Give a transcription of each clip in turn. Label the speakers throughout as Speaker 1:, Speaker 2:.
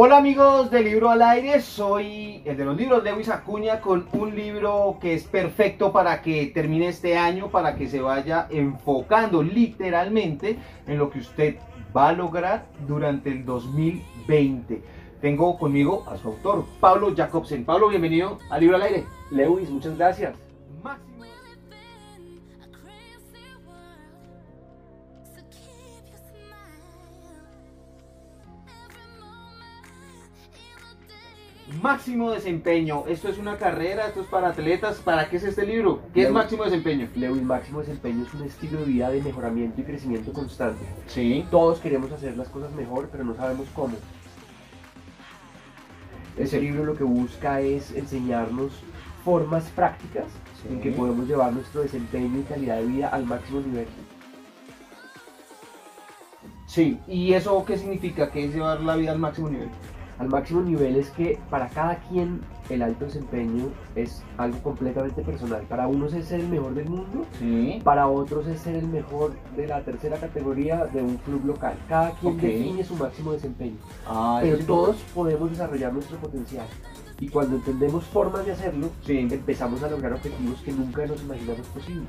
Speaker 1: Hola amigos de Libro al Aire, soy el de los libros Lewis Acuña con un libro que es perfecto para que termine este año, para que se vaya enfocando literalmente en lo que usted va a lograr durante el 2020. Tengo conmigo a su autor, Pablo Jacobsen. Pablo, bienvenido a Libro al Aire.
Speaker 2: Lewis, muchas gracias.
Speaker 1: Máximo desempeño. Esto es una carrera, esto es para atletas. ¿Para qué es este libro? ¿Qué es máximo desempeño?
Speaker 2: Lewis, máximo desempeño es un estilo de vida de mejoramiento y crecimiento constante.
Speaker 1: Sí.
Speaker 2: Todos queremos hacer las cosas mejor, pero no sabemos cómo. Ese libro lo que busca es enseñarnos formas prácticas
Speaker 1: Sí.
Speaker 2: en que podemos llevar nuestro desempeño y calidad de vida al máximo nivel.
Speaker 1: Sí. ¿Y eso qué significa? ¿Qué es llevar la vida al máximo nivel?
Speaker 2: Al máximo nivel es que para cada quien el alto desempeño es algo completamente personal. Para unos es ser el mejor del mundo,
Speaker 1: Sí.
Speaker 2: para otros es ser el mejor de la tercera categoría de un club local. Cada quien define su máximo desempeño.
Speaker 1: Ah,
Speaker 2: Pero todos podemos desarrollar nuestro potencial. Y cuando entendemos formas de hacerlo,
Speaker 1: Sí.
Speaker 2: empezamos a lograr objetivos que nunca nos imaginamos posibles.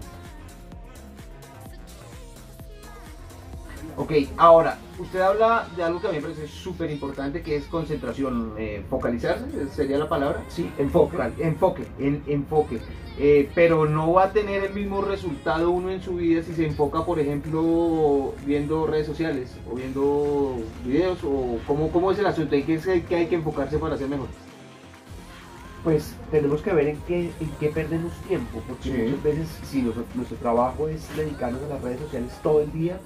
Speaker 1: Ok, ahora, usted habla de algo que a mí me parece súper importante, que es concentración, eh, focalizarse, sería la palabra.
Speaker 2: Sí, enfoque.
Speaker 1: Enfoque, en, enfoque. Eh, pero no va a tener el mismo resultado uno en su vida si se enfoca, por ejemplo, viendo redes sociales o viendo videos o cómo, cómo es el asunto, en qué es que hay que enfocarse para ser mejor.
Speaker 2: Pues tenemos que ver en qué, en qué perdemos tiempo, porque
Speaker 1: Sí.
Speaker 2: muchas veces si nuestro, nuestro trabajo es dedicarnos a las redes sociales todo el día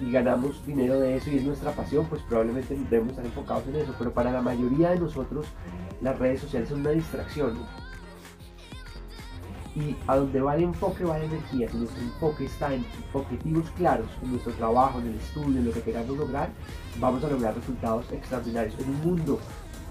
Speaker 2: y ganamos dinero de eso y es nuestra pasión, pues probablemente debemos estar enfocados en eso, pero para la mayoría de nosotros las redes sociales son una distracción. Y a donde va el enfoque va la energía, si nuestro enfoque está en objetivos claros, en nuestro trabajo, en el estudio, en lo que queramos lograr, vamos a lograr resultados extraordinarios. En un mundo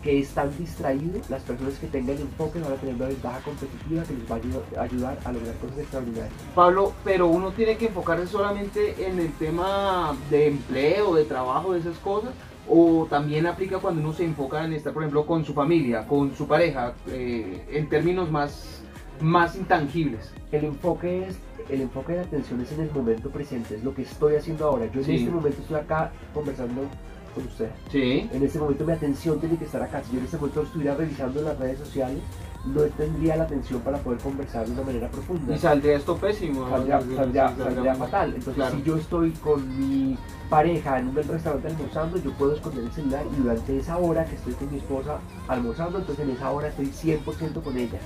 Speaker 2: que es tan distraído, las personas que tengan enfoque van a tener una ventaja competitiva que les va a ayudar, a ayudar a lograr cosas extraordinarias.
Speaker 1: Pablo, pero uno tiene que enfocarse solamente en el tema de empleo, de trabajo, de esas cosas, o también aplica cuando uno se enfoca en estar, por ejemplo, con su familia, con su pareja, eh, en términos más, más intangibles.
Speaker 2: El enfoque es el enfoque de atención es en el momento presente, es lo que estoy haciendo ahora. Yo
Speaker 1: Sí.
Speaker 2: en este momento estoy acá conversando con usted.
Speaker 1: Sí.
Speaker 2: En este momento mi atención tiene que estar acá. Si yo en este momento estuviera revisando las redes sociales, no tendría la atención para poder conversar de una manera profunda.
Speaker 1: Y saldría esto pésimo.
Speaker 2: saldría, saldría- fatal. Entonces,
Speaker 1: Claro.
Speaker 2: si yo estoy con mi pareja en un restaurante almorzando, yo puedo esconder el celular y durante esa hora que estoy con mi esposa almorzando, entonces en esa hora estoy 100% con ella.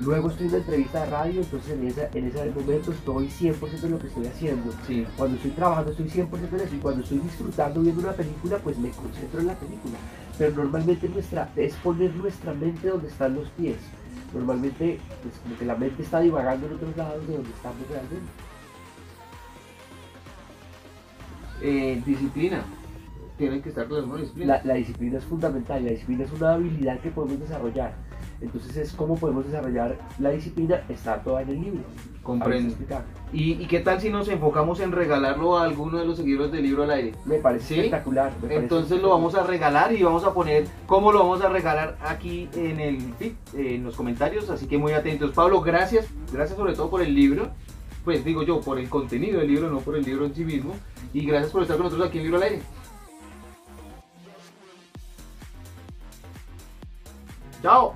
Speaker 2: Luego estoy en una entrevista de radio, entonces en, esa, en ese momento estoy 100% en lo que estoy haciendo.
Speaker 1: Sí.
Speaker 2: Cuando estoy trabajando estoy 100% en eso y cuando estoy disfrutando viendo una película, pues me concentro en la película. Pero normalmente nuestra, es poner nuestra mente donde están los pies. Normalmente, pues como que la mente está divagando en otros lados de donde estamos realmente.
Speaker 1: Eh, disciplina. Tienen que estar con. La,
Speaker 2: la disciplina es fundamental, la disciplina es una habilidad que podemos desarrollar. Entonces es cómo podemos desarrollar la disciplina, está toda en el libro.
Speaker 1: Comprendo. ¿Y, ¿Y qué tal si nos enfocamos en regalarlo a alguno de los seguidores del libro al aire?
Speaker 2: Me parece
Speaker 1: ¿Sí?
Speaker 2: espectacular. me parece
Speaker 1: Entonces lo vamos a regalar y vamos a poner cómo lo vamos a regalar aquí en el eh, en los comentarios, así que muy atentos. Pablo, gracias, gracias sobre todo por el libro, pues digo yo, por el contenido del libro, no por el libro en sí mismo, y gracias por estar con nosotros aquí en Libro al Aire. Chao.